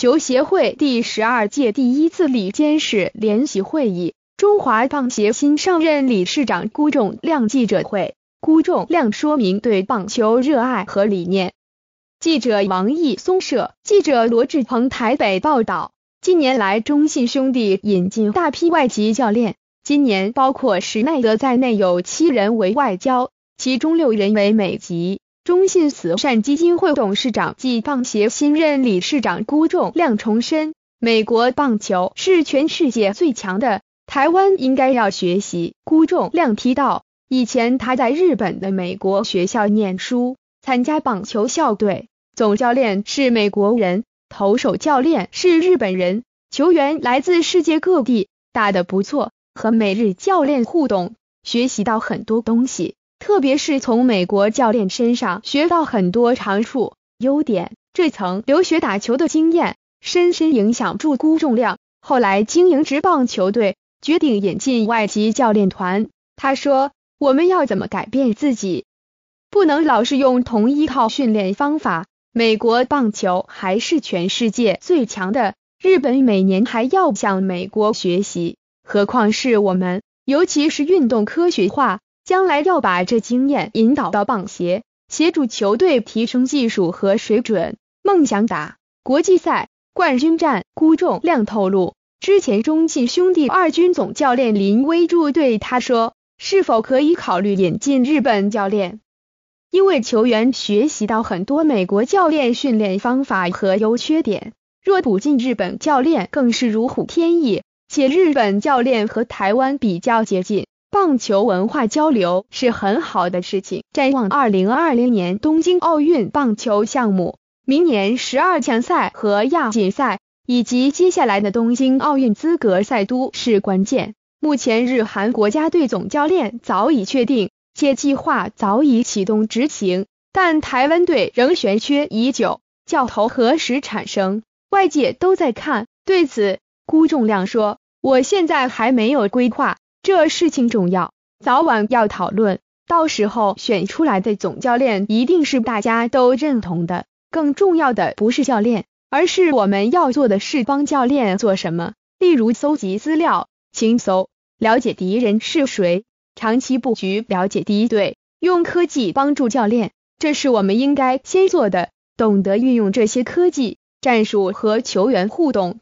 球协会第十二届第一次理监事联席会议，中华棒协新上任理事长辜仲亮记者会，辜仲亮说明对棒球热爱和理念。记者王毅松社记者罗志鹏台北报道，近年来中信兄弟引进大批外籍教练，今年包括史奈德在内有七人为外交，其中六人为美籍。中信慈善基金会董事长暨棒协新任理事长辜仲亮重申，美国棒球是全世界最强的，台湾应该要学习。辜仲亮提到，以前他在日本的美国学校念书，参加棒球校队，总教练是美国人，投手教练是日本人，球员来自世界各地，打得不错，和美日教练互动，学习到很多东西。特别是从美国教练身上学到很多长处、优点，这层留学打球的经验深深影响住辜仲亮。后来经营职棒球队，决定引进外籍教练团。他说：“我们要怎么改变自己？不能老是用同一套训练方法。美国棒球还是全世界最强的，日本每年还要向美国学习，何况是我们？尤其是运动科学化。”将来要把这经验引导到棒协，协助球队提升技术和水准，梦想打国际赛冠军战。辜仲亮透露，之前中信兄弟二军总教练林威柱对他说，是否可以考虑引进日本教练？因为球员学习到很多美国教练训练方法和优缺点，若补进日本教练，更是如虎添翼。且日本教练和台湾比较接近。棒球文化交流是很好的事情。展望二零二零年东京奥运棒球项目，明年十二强赛和亚锦赛，以及接下来的东京奥运资格赛都是关键。目前日韩国家队总教练早已确定，且计划早已启动执行，但台湾队仍悬缺已久，教头何时产生？外界都在看。对此，辜仲亮说：“我现在还没有规划。”这事情重要，早晚要讨论。到时候选出来的总教练一定是大家都认同的。更重要的不是教练，而是我们要做的是帮教练做什么。例如搜集资料、轻搜、了解敌人是谁、长期布局、了解敌对，用科技帮助教练，这是我们应该先做的。懂得运用这些科技战术和球员互动，